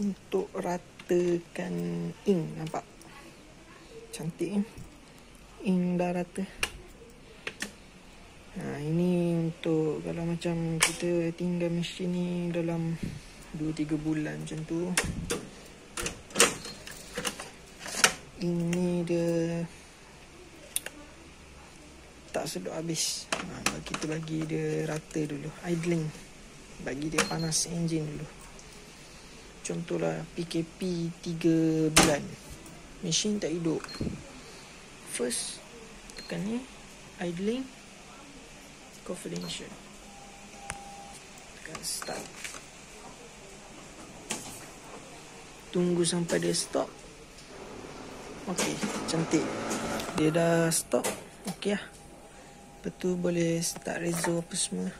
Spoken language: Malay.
untuk ratakan ink nampak? Cantik kan ink dah rata. Ha, ini untuk kalau macam kita tinggal mesin ni dalam 2-3 bulan macam tu ini dia tak sedap habis. Ha, kita bagi dia rata dulu idling. Bagi dia panas enjin dulu contohlah PKP 3 bulan mesin tak hidup first tekan ni idling confidential tekan start tunggu sampai dia stop Okey, cantik. Dia dah stop. Okey lah. Lepas tu boleh start rezo apa semua.